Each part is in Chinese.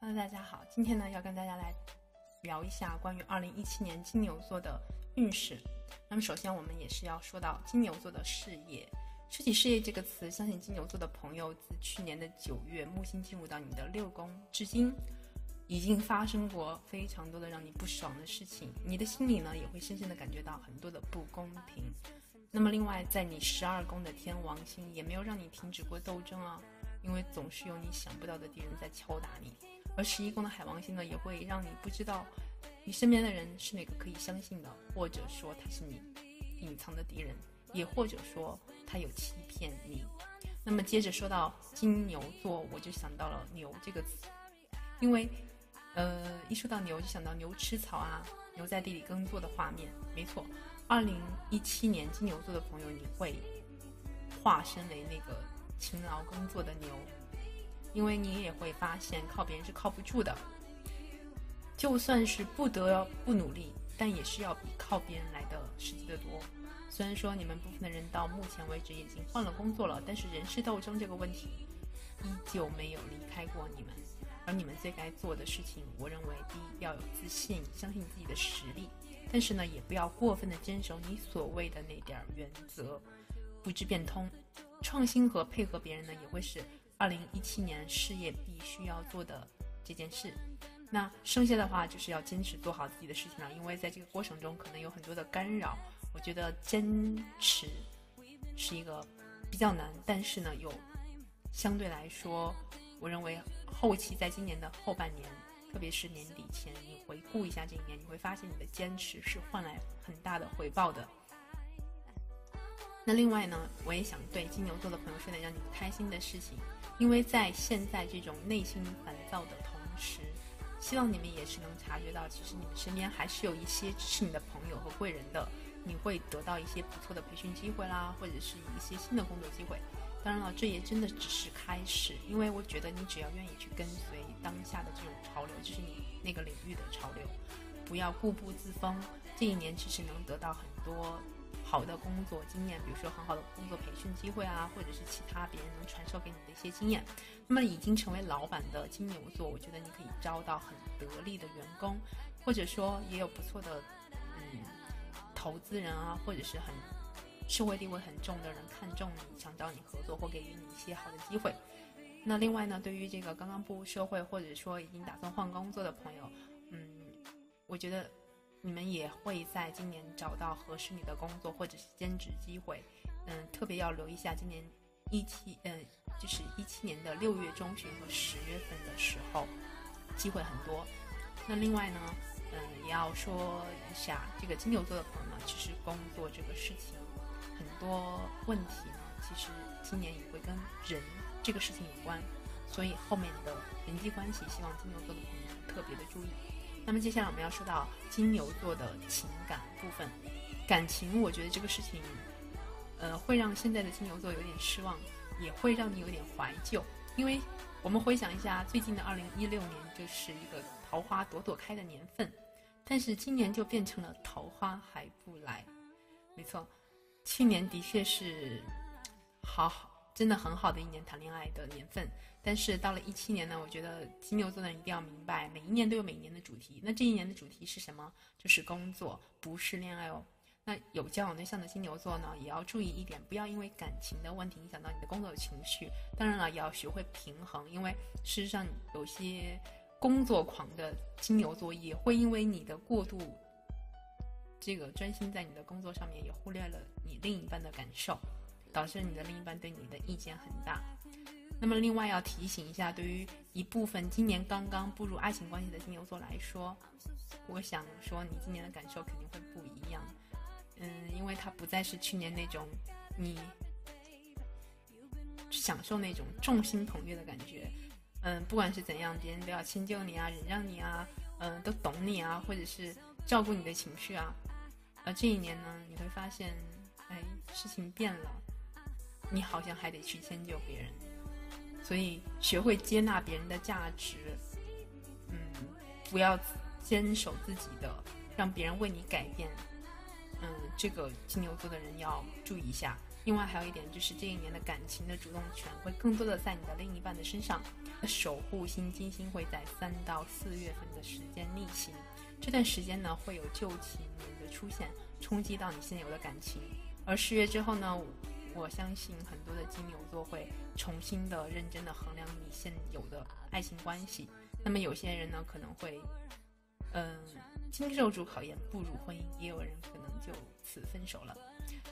Hello，大家好，今天呢要跟大家来聊一下关于二零一七年金牛座的运势。那么首先我们也是要说到金牛座的事业。说起事业这个词，相信金牛座的朋友自去年的九月木星进入到你的六宫，至今已经发生过非常多的让你不爽的事情，你的心里呢也会深深的感觉到很多的不公平。那么另外，在你十二宫的天王星也没有让你停止过斗争啊，因为总是有你想不到的敌人在敲打你。而十一宫的海王星呢，也会让你不知道你身边的人是哪个可以相信的，或者说他是你隐藏的敌人。也或者说他有欺骗你。那么接着说到金牛座，我就想到了牛这个词，因为，呃，一说到牛就想到牛吃草啊，牛在地里耕作的画面。没错，二零一七年金牛座的朋友，你会化身为那个勤劳工作的牛，因为你也会发现靠别人是靠不住的，就算是不得不努力，但也是要比靠别人来的实际的多。虽然说你们部分的人到目前为止已经换了工作了，但是人事斗争这个问题依旧没有离开过你们。而你们最该做的事情，我认为第一要有自信，相信自己的实力，但是呢，也不要过分的坚守你所谓的那点儿原则，不知变通。创新和配合别人呢，也会是二零一七年事业必须要做的这件事。那剩下的话就是要坚持做好自己的事情了，因为在这个过程中可能有很多的干扰。我觉得坚持是一个比较难，但是呢，有相对来说，我认为后期在今年的后半年，特别是年底前，你回顾一下这一年，你会发现你的坚持是换来很大的回报的。那另外呢，我也想对金牛座的朋友说点让你开心的事情，因为在现在这种内心烦躁的同时，希望你们也是能察觉到，其实你们身边还是有一些支持你的朋友和贵人的。你会得到一些不错的培训机会啦，或者是一些新的工作机会。当然了，这也真的只是开始，因为我觉得你只要愿意去跟随当下的这种潮流，就是你那个领域的潮流，不要固步自封。这一年其实能得到很多好的工作经验，比如说很好的工作培训机会啊，或者是其他别人能传授给你的一些经验。那么已经成为老板的金牛座，我觉得你可以招到很得力的员工，或者说也有不错的，嗯。投资人啊，或者是很社会地位很重的人看中你，想找你合作或给予你一些好的机会。那另外呢，对于这个刚刚步入社会或者说已经打算换工作的朋友，嗯，我觉得你们也会在今年找到合适你的工作或者是兼职机会。嗯，特别要留意一下今年一七，嗯，就是一七年的六月中旬和十月份的时候，机会很多。那另外呢？嗯，也要说一下，这个金牛座的朋友呢，其实工作这个事情很多问题呢，其实今年也会跟人这个事情有关，所以后面的人际关系，希望金牛座的朋友特别的注意。那么接下来我们要说到金牛座的情感部分，感情，我觉得这个事情，呃，会让现在的金牛座有点失望，也会让你有点怀旧，因为我们回想一下，最近的二零一六年就是一个。桃花朵朵开的年份，但是今年就变成了桃花还不来。没错，去年的确是好好，真的很好的一年谈恋爱的年份。但是到了一七年呢，我觉得金牛座的人一定要明白，每一年都有每一年的主题。那这一年的主题是什么？就是工作，不是恋爱哦。那有交往对象的金牛座呢，也要注意一点，不要因为感情的问题影响到你的工作情绪。当然了，也要学会平衡，因为事实上有些。工作狂的金牛座也会因为你的过度，这个专心在你的工作上面，也忽略了你另一半的感受，导致你的另一半对你的意见很大。那么，另外要提醒一下，对于一部分今年刚刚步入爱情关系的金牛座来说，我想说，你今年的感受肯定会不一样。嗯，因为他不再是去年那种你享受那种众星捧月的感觉。嗯，不管是怎样，别人都要迁就你啊，忍让你啊，嗯，都懂你啊，或者是照顾你的情绪啊。而这一年呢，你会发现，哎，事情变了，你好像还得去迁就别人。所以，学会接纳别人的价值，嗯，不要坚守自己的，让别人为你改变。嗯，这个金牛座的人要注意一下。另外还有一点就是这一年的感情的主动权会更多的在你的另一半的身上。守护星金星会在三到四月份的时间逆行，这段时间呢会有旧情人的出现，冲击到你现有的感情。而十月之后呢，我相信很多的金牛座会重新的认真的衡量你现有的爱情关系。那么有些人呢可能会，嗯，经受住考验步入婚姻，也有人可能就此分手了。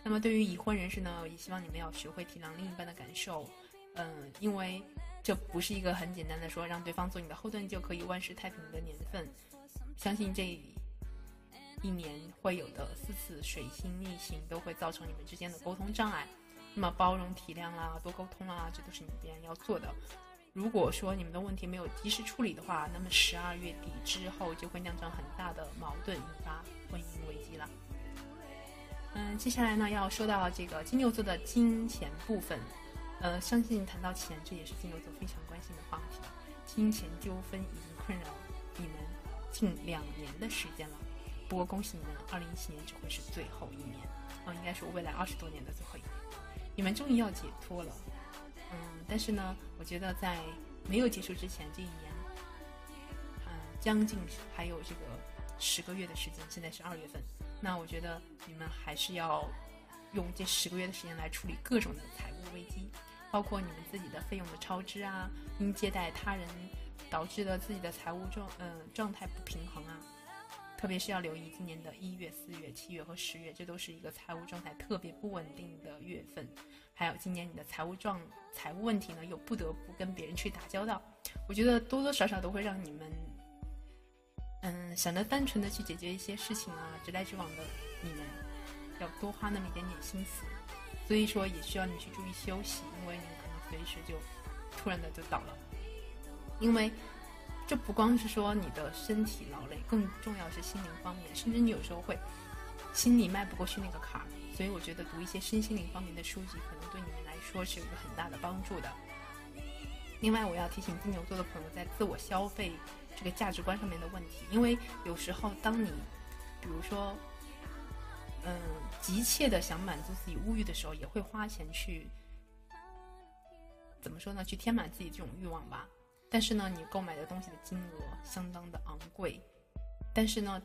那么对于已婚人士呢，也希望你们要学会体谅另一半的感受，嗯，因为。这不是一个很简单的说让对方做你的后盾就可以万事太平的年份，相信这一年会有的四次水星逆行都会造成你们之间的沟通障碍。那么包容体谅啦，多沟通啦，这都是你们必然要做的。如果说你们的问题没有及时处理的话，那么十二月底之后就会酿成很大的矛盾，引发婚姻危机了。嗯，接下来呢要说到这个金牛座的金钱部分。呃，相信谈到钱，这也是金牛座非常关心的话题。金钱纠纷已经困扰你们近两年的时间了。不过恭喜你们，二零一七年只会是最后一年，啊，应该是未来二十多年的最后一年，你们终于要解脱了。嗯，但是呢，我觉得在没有结束之前，这一年，嗯，将近还有这个十个月的时间，现在是二月份，那我觉得你们还是要用这十个月的时间来处理各种的财务危机。包括你们自己的费用的超支啊，因接待他人导致的自己的财务状呃状态不平衡啊，特别是要留意今年的一月、四月、七月和十月，这都是一个财务状态特别不稳定的月份。还有今年你的财务状财务问题呢，又不得不跟别人去打交道，我觉得多多少少都会让你们嗯想着单纯的去解决一些事情啊，直来直往的你们要多花那么一点点心思。所以说，也需要你去注意休息，因为你可能随时就突然的就倒了。因为这不光是说你的身体劳累，更重要是心灵方面，甚至你有时候会心里迈不过去那个坎儿。所以我觉得读一些身心灵方面的书籍，可能对你们来说是有一个很大的帮助的。另外，我要提醒金牛座的朋友，在自我消费这个价值观上面的问题，因为有时候当你，比如说。嗯，急切的想满足自己物欲的时候，也会花钱去，怎么说呢？去填满自己这种欲望吧。但是呢，你购买的东西的金额相当的昂贵。但是呢，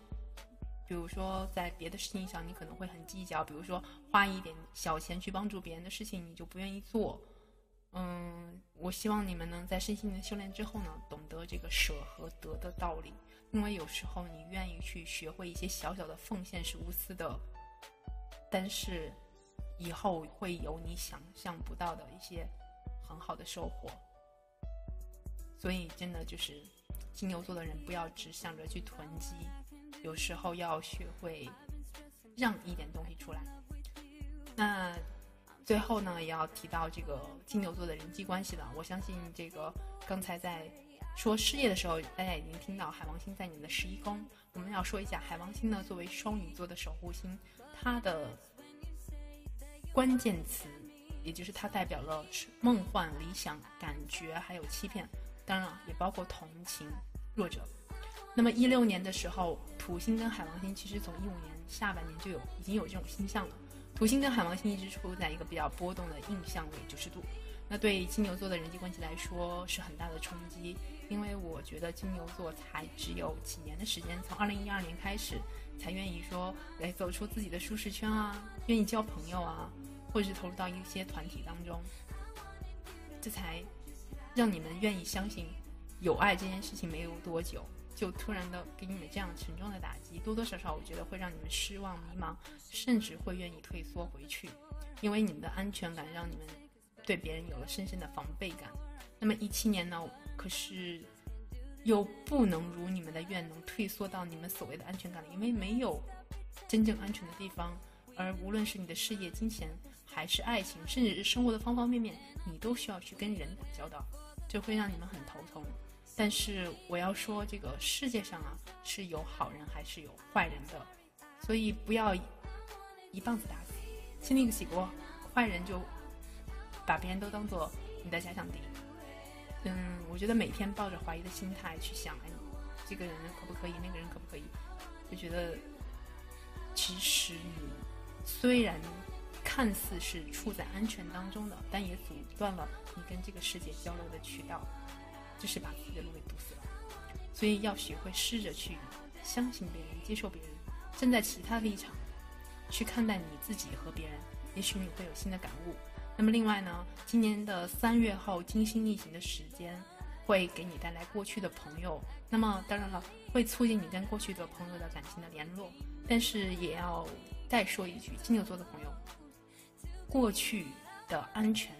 比如说在别的事情上，你可能会很计较，比如说花一点小钱去帮助别人的事情，你就不愿意做。嗯，我希望你们能在身心的修炼之后呢，懂得这个舍和得的道理。因为有时候你愿意去学会一些小小的奉献，是无私的。但是，以后会有你想象不到的一些很好的收获。所以，真的就是金牛座的人，不要只想着去囤积，有时候要学会让一点东西出来。那最后呢，也要提到这个金牛座的人际关系了。我相信，这个刚才在说事业的时候，大家已经听到海王星在你们的十一宫。我们要说一下海王星呢，作为双鱼座的守护星。它的关键词，也就是它代表了梦幻、理想、感觉，还有欺骗，当然了，也包括同情弱者。那么一六年的时候，土星跟海王星其实从一五年下半年就有已经有这种星象了。土星跟海王星一直处在一个比较波动的印象位九十度，那对金牛座的人际关系来说是很大的冲击，因为我觉得金牛座才只有几年的时间，从二零一二年开始。才愿意说来走出自己的舒适圈啊，愿意交朋友啊，或者是投入到一些团体当中，这才让你们愿意相信有爱这件事情没有多久就突然的给你们这样沉重的打击，多多少少我觉得会让你们失望、迷茫，甚至会愿意退缩回去，因为你们的安全感让你们对别人有了深深的防备感。那么一七年呢，可是。又不能如你们的愿，能退缩到你们所谓的安全感里，因为没有真正安全的地方。而无论是你的事业、金钱，还是爱情，甚至是生活的方方面面，你都需要去跟人打交道，这会让你们很头疼。但是我要说，这个世界上啊，是有好人还是有坏人的，所以不要一棒子打死，先立个起锅，坏人就把别人都当做你的假想敌。嗯，我觉得每天抱着怀疑的心态去想，哎，这个人可不可以，那个人可不可以，就觉得其实你虽然看似是处在安全当中的，但也阻断了你跟这个世界交流的渠道，就是把自己的路给堵死了。所以要学会试着去相信别人，接受别人，站在其他立场去看待你自己和别人，也许你会有新的感悟。那么另外呢，今年的三月后金星逆行的时间，会给你带来过去的朋友。那么当然了，会促进你跟过去的朋友的感情的联络。但是也要再说一句，金牛座的朋友，过去的安全，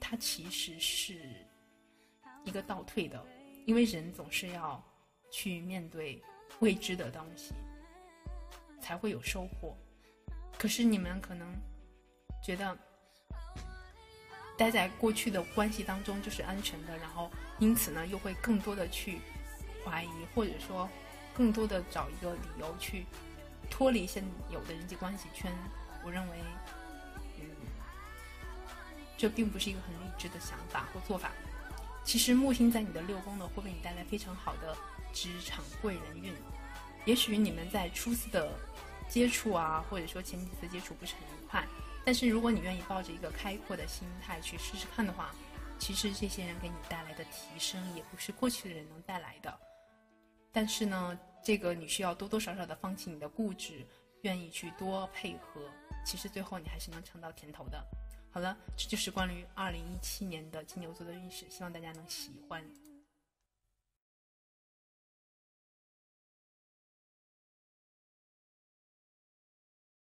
它其实是一个倒退的，因为人总是要去面对未知的东西，才会有收获。可是你们可能觉得。待在过去的关系当中就是安全的，然后因此呢又会更多的去怀疑，或者说更多的找一个理由去脱离现有的人际关系圈。我认为，这并不是一个很理智的想法或做法。其实木星在你的六宫呢，会为你带来非常好的职场贵人运。也许你们在初次的接触啊，或者说前几次接触不是很愉快。但是如果你愿意抱着一个开阔的心态去试试看的话，其实这些人给你带来的提升也不是过去的人能带来的。但是呢，这个你需要多多少少的放弃你的固执，愿意去多配合，其实最后你还是能尝到甜头的。好了，这就是关于二零一七年的金牛座的运势，希望大家能喜欢。